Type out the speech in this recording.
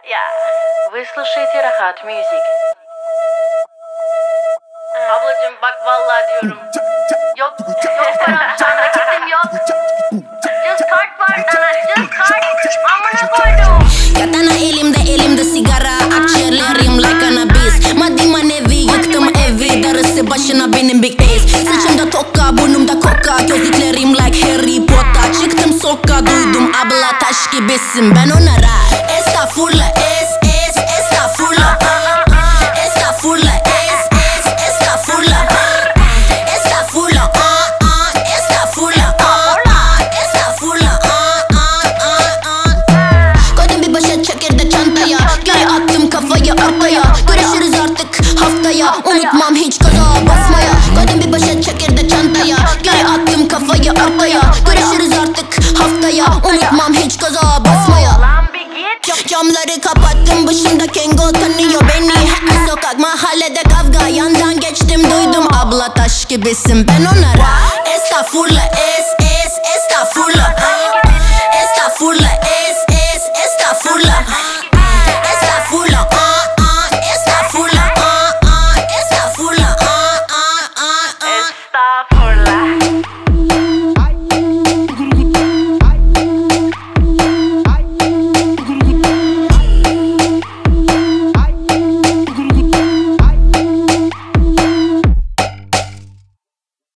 Я. Вы слушаете Рахат Music. Ablacım bak vallahi diyorum. Yok yok param sana gittim yok. Just kart var dana just kart. Amına koydum. Katana elimde elimde sigara Akciğerlerim like cannabis Maddi manevi yıktım evi Darısı başına benim big ace Saçımda tokka burnumda koka Gözlüklerim like Harry Potter Çıktım soka duydum abla taş gibisin Ben onlara Estağfurullah es es estağfurullah Estağfurullah es es estağfurullah Estağfurullah aa, aa, Estağfurullah aa, aa, Estağfurullah aa, aa, aa, aa. Koydum bir poşet çekirdek çantaya. Geri attım kafayı ortaya. Görüşürüz artık haftaya. Unutmam hiç gaza basmaya. Koydum bir poşet çekirdek çantaya. Geri attım kafayı ortaya. Görüşürüz artık haftaya. Unutmam hiç gaza basmaya Camları kapattım başımda Kengo tanıyor beni. Her sokak mahallede kavga yandan geçtim duydum. Abla taş gibisin ben onara Estağfurla es es estağfurla Estağfurla es